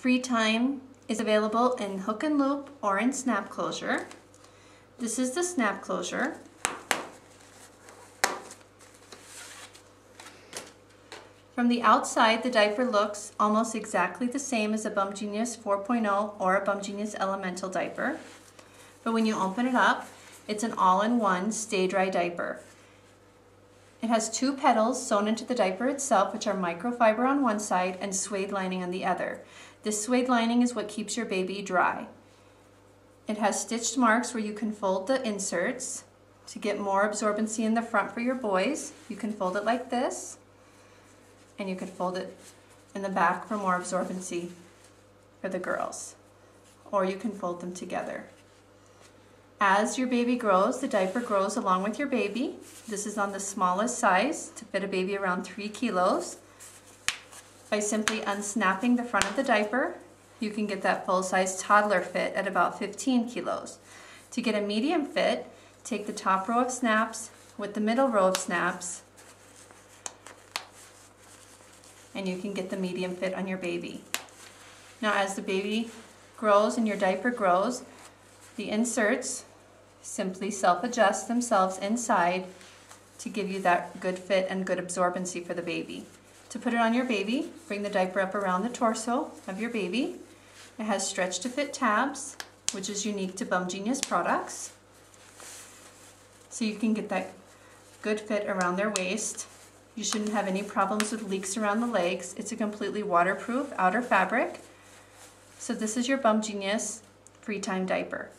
Freetime is available in hook and loop or in snap closure. This is the snap closure. From the outside, the diaper looks almost exactly the same as a bumGenius 4.0 or a bumGenius Elemental diaper. But when you open it up, it's an all-in-one stay dry diaper. It has two petals sewn into the diaper itself, which are microfiber on one side and suede lining on the other. This suede lining is what keeps your baby dry. It has stitched marks where you can fold the inserts to get more absorbency in the front for your boys. You can fold it like this, and you can fold it in the back for more absorbency for the girls. Or you can fold them together. As your baby grows, the diaper grows along with your baby. This is on the smallest size to fit a baby around three kilos. By simply unsnapping the front of the diaper, you can get that full-size toddler fit at about 15 kilos. To get a medium fit, take the top row of snaps with the middle row of snaps, and you can get the medium fit on your baby. Now as the baby grows and your diaper grows, the inserts simply self-adjust themselves inside to give you that good fit and good absorbency for the baby. To put it on your baby, bring the diaper up around the torso of your baby. It has stretch to fit tabs, which is unique to bumGenius products. So you can get that good fit around their waist. You shouldn't have any problems with leaks around the legs. It's a completely waterproof outer fabric. So this is your bumGenius Free Time diaper.